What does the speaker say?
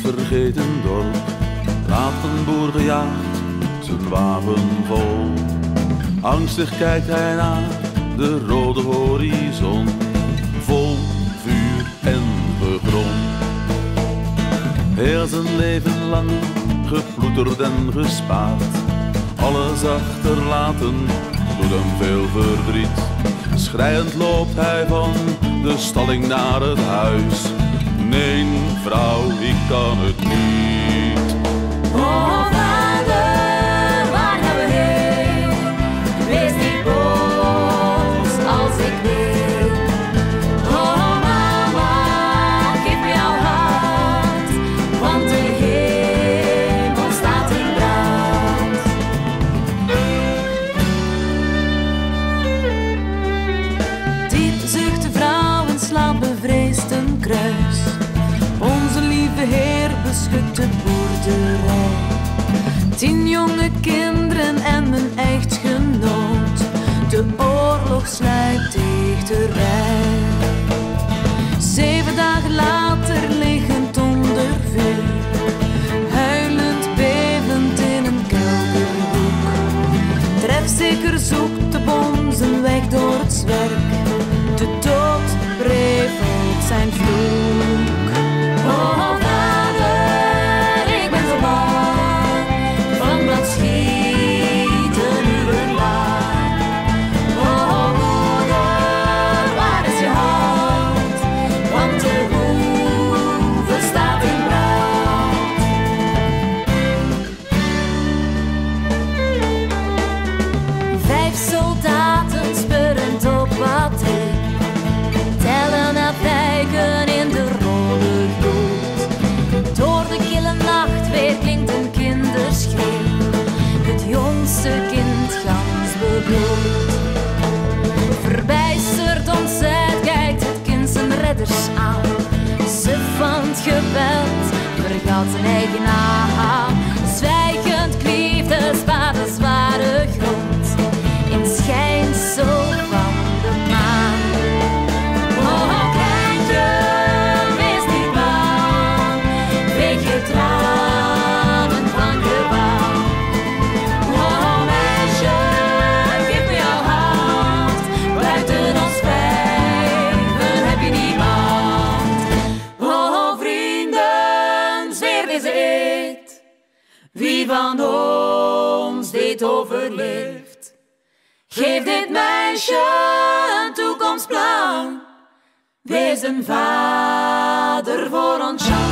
vergeten dorp laat een boer gejaagd zijn wagen vol. Angstig kijkt hij naar de rode horizon, vol vuur en gegrom. Heel zijn leven lang geploeterd en gespaard, alles achterlaten doet hem veel verdriet. Schrijend loopt hij van de stalling naar het huis. Nee, vrouw, ik kan het niet. Oh de boerderij. Tien jonge kinderen en een echtgenoot. De oorlog sluipt dichterbij. Zeven dagen later liggend onder vuur. Huilend, bevend in een kelderhoek. Trefzeker zoekt daudz mēģinām. Sveiki! Wie van ons dit overleeft. Geef dit meisje een toekomstplan. Wees een vader voor ons.